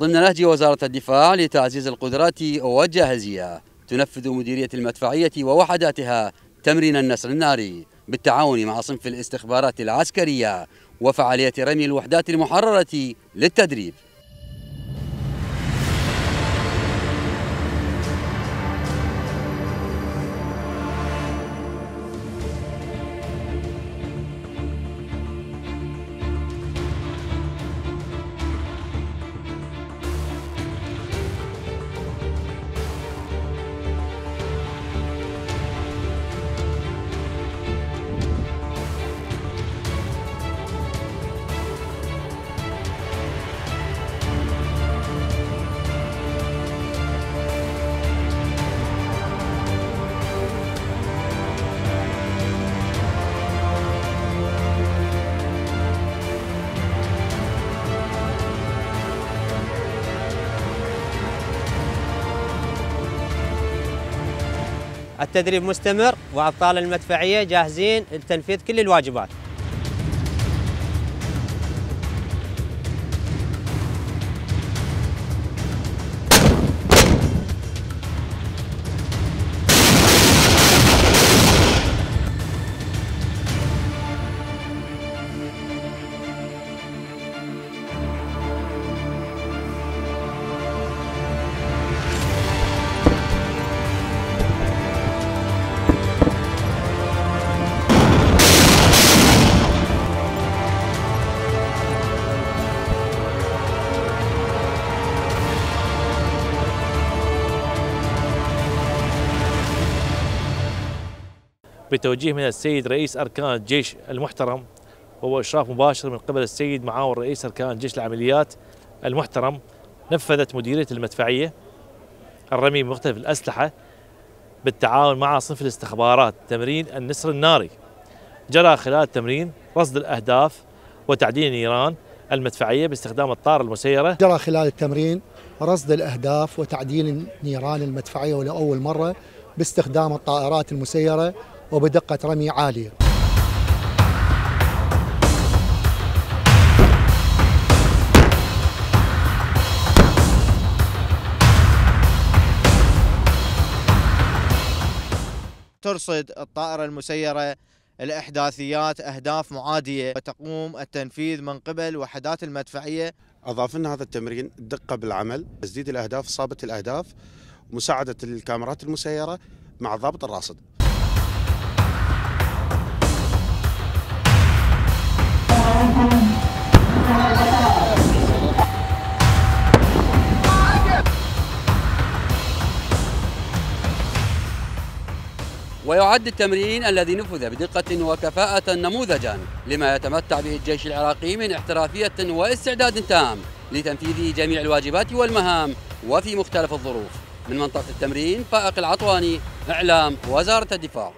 ضمن نهج وزارة الدفاع لتعزيز القدرات والجاهزية تنفذ مديرية المدفعية ووحداتها تمرين النسر الناري بالتعاون مع صنف الاستخبارات العسكرية وفعالية رمي الوحدات المحررة للتدريب. التدريب مستمر وأبطال المدفعية جاهزين لتنفيذ كل الواجبات. بتوجيه من السيد رئيس أركان الجيش المحترم. وهو إشراف مباشر من قبل السيد معاون رئيس أركان جيش العمليات المحترم نفذت مديرية المدفعية الرمي بمختلف الأسلحة بالتعاون مع صنف الاستخبارات تمرين النسر الناري. جرى خلال التمرين رصد الأهداف وتعديل نيران المدفعية باستخدام الطائرة المسيرة. جرى خلال التمرين رصد الأهداف وتعديل نيران المدفعية ولأول مرة باستخدام الطائرات المسيرة وبدقة رمي عالية ترصد الطائرة المسيرة الإحداثيات أهداف معادية وتقوم التنفيذ من قبل وحدات المدفعية. أضاف لنا هذا التمرين الدقة بالعمل تسديد الأهداف إصابة الأهداف مساعدة الكاميرات المسيرة مع ضابط الراصد. ويعد التمرين الذي نفذ بدقة وكفاءة نموذجا لما يتمتع به الجيش العراقي من احترافية واستعداد تام لتنفيذ جميع الواجبات والمهام وفي مختلف الظروف. من منطقة التمرين فائق العطواني إعلام وزارة الدفاع.